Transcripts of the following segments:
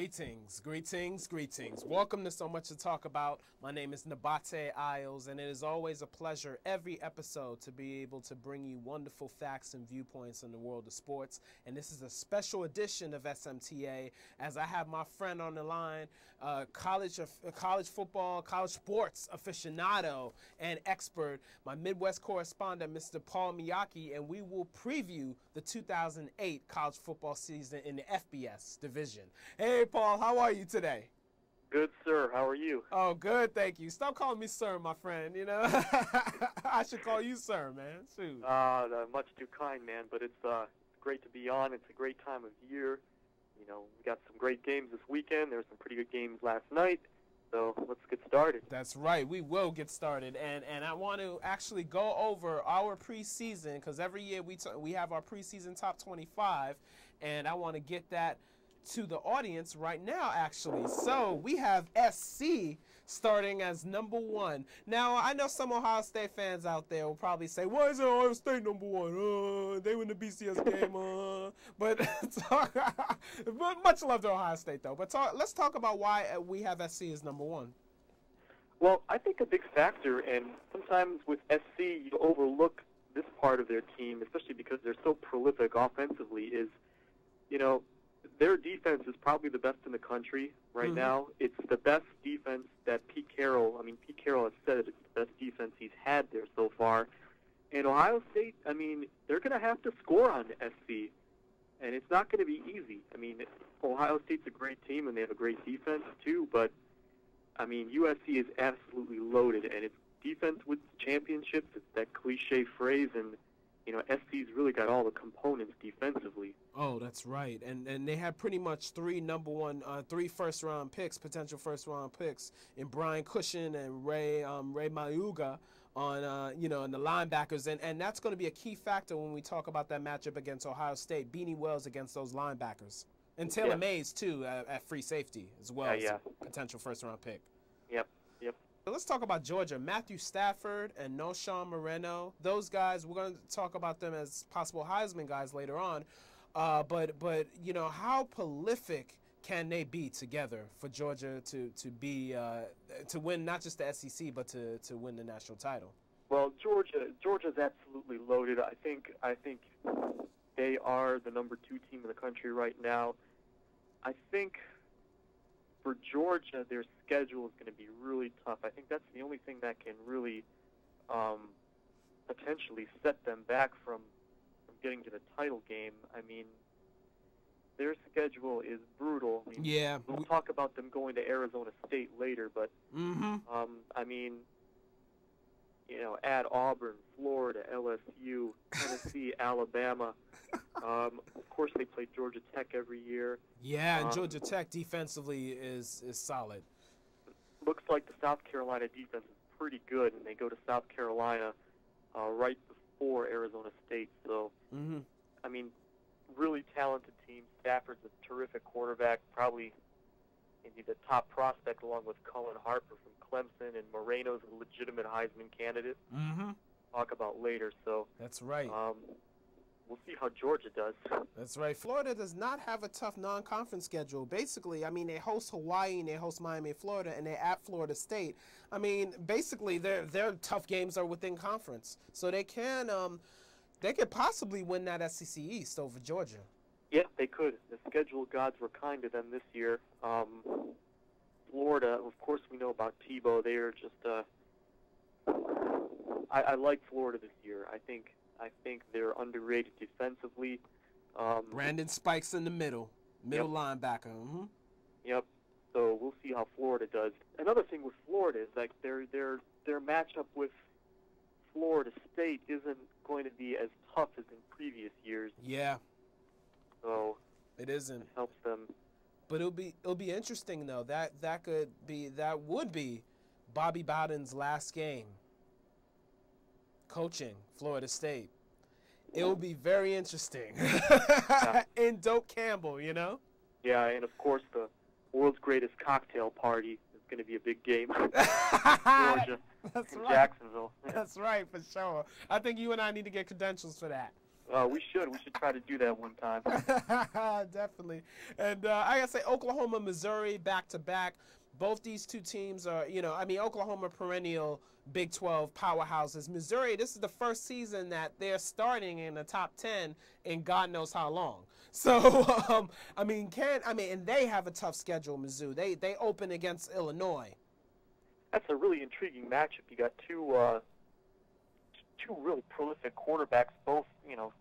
Greetings, greetings, greetings. Welcome to So Much to Talk About. My name is Nabate Isles, and it is always a pleasure every episode to be able to bring you wonderful facts and viewpoints in the world of sports. And this is a special edition of SMTA as I have my friend on the line, uh, college, uh, college football, college sports aficionado and expert, my Midwest correspondent, Mr. Paul Miahky, and we will preview the 2008 college football season in the FBS division. Hey, Paul, how are you today? Good, sir. How are you? Oh, good, thank you. Stop calling me sir, my friend. You know, I should call you sir, man. Shoot. Uh, much too kind, man. But it's uh, great to be on. It's a great time of year. You know, we got some great games this weekend. There were some pretty good games last night. So let's get started. That's right. We will get started, and and I want to actually go over our preseason because every year we t- we have our preseason top 25, and I want to get that to the audience right now, actually. So we have SC starting as number one. Now, I know some Ohio State fans out there will probably say, why is Ohio State number one? Uh, they win the BCS game. Uh. But, but much love to Ohio State, though. But talk, let's talk about why we have SC as number one. Well, I think a big factor, and sometimes with SC, you overlook this part of their team, especially because they're so prolific offensively, is, you know, their defense is probably the best in the country right mm-hmm. now. It's the best defense that Pete Carroll, I mean, Pete Carroll has said it's the best defense he's had there so far. And Ohio State, I mean, they're going to have to score on SC, and it's not going to be easy. I mean, Ohio State's a great team, and they have a great defense, too, but, I mean, USC is absolutely loaded, and it's defense with championships. It's that cliche phrase, and – you know, SC's really got all the components defensively. Oh, that's right, and and they had pretty much three number one, uh, three first round picks, potential first round picks, in Brian Cushing and Ray um, Rey Maualuga on uh, you know in the linebackers, and and that's going to be a key factor when we talk about that matchup against Ohio State. Beanie Wells against those linebackers, and Taylor yeah. Mays too at, at, free safety as well as yeah. potential first round pick. Yep. Let's talk about Georgia. Matthew Stafford and Knowshon Moreno. Those guys, we're going to talk about them as possible Heisman guys later on. Uh, but but you know how prolific can they be together for Georgia to to be uh, to win not just the SEC but to, to win the national title? Well, Georgia Georgia's absolutely loaded. I think I think they are the number two team in the country right now. I think for Georgia, their schedule is going to be really tough. I think that's the only thing that can really um, potentially set them back from from getting to the title game. I mean, their schedule is brutal. I mean, yeah, we'll talk about them going to Arizona State later, but mm-hmm. um, I mean, you know, at Auburn, Florida, LSU, Tennessee, Alabama. Um, of course, they play Georgia Tech every year. Yeah, and um, Georgia Tech defensively is is solid. Looks like the South Carolina defense is pretty good, and they go to South Carolina uh, right before Arizona State. So, mm-hmm. I mean, really talented team. Stafford's a terrific quarterback, probably maybe the top prospect along with Cullen Harper from Clemson, and Moreno's a legitimate Heisman candidate. Mm-hmm. Talk about later. So that's right. Um, we'll see how Georgia does. That's right. Florida does not have a tough non-conference schedule. Basically, I mean, they host Hawaii and they host Miami, Florida, and they're at Florida State. I mean, basically, their their tough games are within conference, so they can um, they could possibly win that SEC East over Georgia. Yeah, they could. The schedule gods were kind to them this year. Um, Florida, of course, we know about Tebow. They are just. Uh, I, I like Florida this year. I think I think they're underrated defensively. Um, Brandon Spikes in the middle, middle yep. linebacker. Mm-hmm. Yep. So we'll see how Florida does. Another thing with Florida is like their their their matchup with Florida State isn't going to be as tough as in previous years. Yeah. So it isn't. It helps them but it'll be it'll be interesting though. That that could be that would be Bobby Bowden's last game coaching Florida State. It will be very interesting. yeah. in Doak Campbell, you know? Yeah, and of course the world's greatest cocktail party is going to be a big game. Georgia That's right. Jacksonville. That's right, for sure. I think you and I need to get credentials for that. Uh, we should. We should try to do that one time. Definitely. And uh, I gotta say, Oklahoma, Missouri, back to back. Both these two teams are, you know, I mean, Oklahoma perennial Big 12 powerhouses. Missouri, this is the first season that they're starting in the top 10 in God knows how long. So, um, I mean, can I mean, and they have a tough schedule, Mizzou. They they open against Illinois. That's a really intriguing matchup. You got two uh, two really prolific quarterbacks, both you know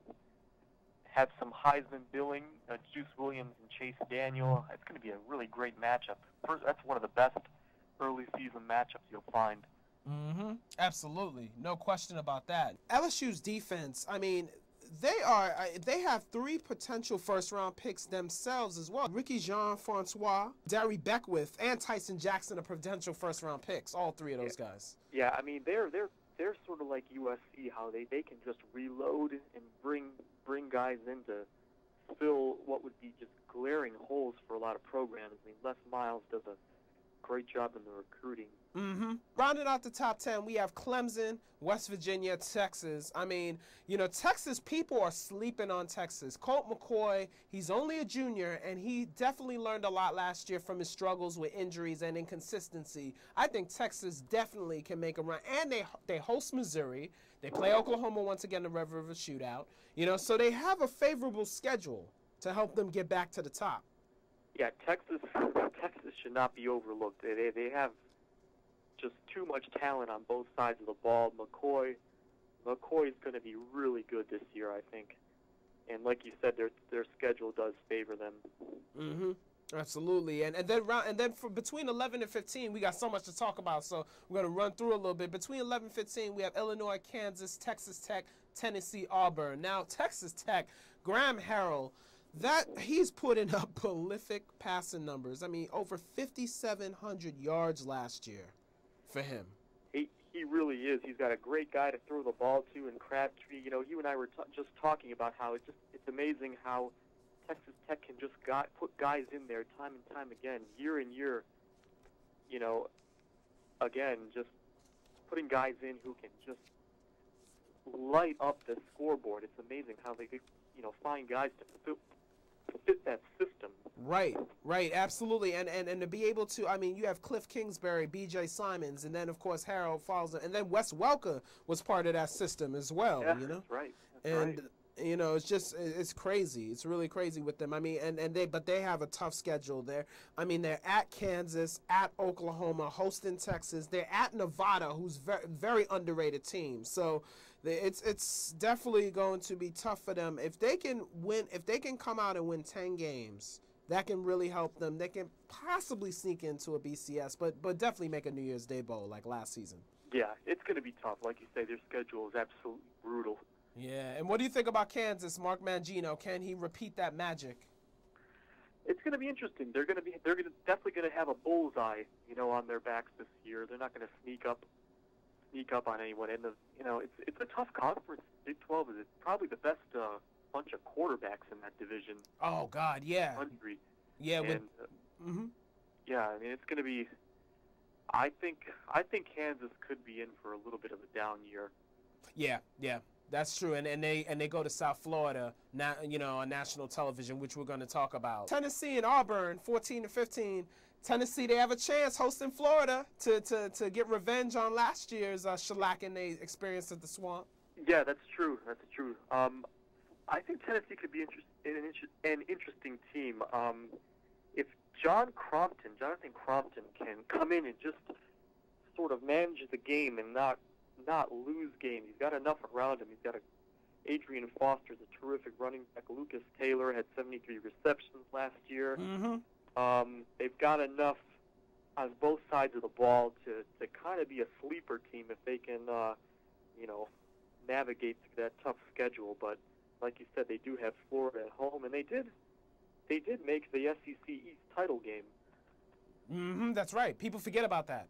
have some Heisman billing, uh, Juice Williams and Chase Daniel. It's going to be a really great matchup. First, that's one of the best early season matchups you'll find. Mm-hmm. Absolutely, no question about that. LSU's defense. I mean, they are they have three potential first round picks themselves as well. Ricky Jean Francois, Darry Beckwith, and Tyson Jackson are potential first round picks. All three of those yeah. guys. Yeah, I mean they're they're they're sort of like USC, how they they can just reload and bring bring guys in to fill what would be just glaring holes for a lot of programs. I mean Les Miles does a great job in the recruiting. Mm-hmm. Rounding out the top 10, we have Clemson, West Virginia, Texas. I mean, you know, Texas people are sleeping on Texas. Colt McCoy, he's only a junior, and he definitely learned a lot last year from his struggles with injuries and inconsistency. I think Texas definitely can make a run. And they, they host Missouri. They play Oklahoma once again in the Red River Shootout. You know, so they have a favorable schedule to help them get back to the top. Yeah, Texas Texas should not be overlooked. They they, have just too much talent on both sides of the ball. McCoy McCoy is going to be really good this year, I think. And like you said, their their schedule does favor them. Mhm. Absolutely, and and then round and then for between 11 and 15, we got so much to talk about. So we're gonna run through a little bit. Between 11 and 15, we have Illinois, Kansas, Texas Tech, Tennessee, Auburn. Now Texas Tech, Graham Harrell that he's putting up prolific passing numbers. I mean, over 5,700 yards last year for him. He he really is. He's got a great guy to throw the ball to in Crabtree. You know, you and I were t- just talking about how it's just it's amazing how Texas Tech can just got, put guys in there time and time again, year in year. You know, again, just putting guys in who can just light up the scoreboard. It's amazing how they could, you know, find guys to fit that system. Right, right, absolutely, and and and to be able to, I mean, you have Kliff Kingsbury, B.J. Symons, and then of course Harold Falls, and then Wes Welker was part of that system as well. Yeah, you know, that's right. That's and. Right. You know, it's just it's crazy. It's really crazy with them. I mean, and, and they but they have a tough schedule there. I mean, they're at Kansas, at Oklahoma, hosting Texas. They're at Nevada, who's very very underrated team. So it's it's definitely going to be tough for them if they can win. If they can come out and win ten games, that can really help them. They can possibly sneak into a BCS, but but definitely make a New Year's Day bowl like last season. Yeah, it's going to be tough. Like you say, their schedule is absolutely brutal. Yeah, and what do you think about Kansas, Mark Mangino? Can he repeat that magic? It's going to be interesting. They're going to be they're going to definitely going to have a bullseye, you know, on their backs this year. They're not going to sneak up sneak up on anyone. And the you know it's it's a tough conference. Big 12 is probably the best uh, bunch of quarterbacks in that division. Oh God, yeah. Hungry. Yeah. And, with, uh, mm-hmm. Yeah, I mean it's going to be. I think I think Kansas could be in for a little bit of a down year. Yeah, yeah. That's true, and, and they and they go to South Florida, now you know on national television, which we're going to talk about. Tennessee and Auburn, 14 to 15. Tennessee, they have a chance hosting Florida to, to, to get revenge on last year's uh, shellacking they experienced at the Swamp. Yeah, that's true. That's true. Um, I think Tennessee could be inter- an, inter- an interesting team. Um, if John Crompton, Jonathan Crompton, can come in and just sort of manage the game and not not lose games, he's got enough around him. He's got a Adrian Foster's a terrific running back. Lucas Taylor had 73 receptions last year. Mm-hmm. Um, they've got enough on both sides of the ball to, to kind of be a sleeper team if they can, uh, you know, navigate through that tough schedule. But like you said, they do have Florida at home, and they did they did make the SEC East title game. Mm-hmm, that's right. People forget about that.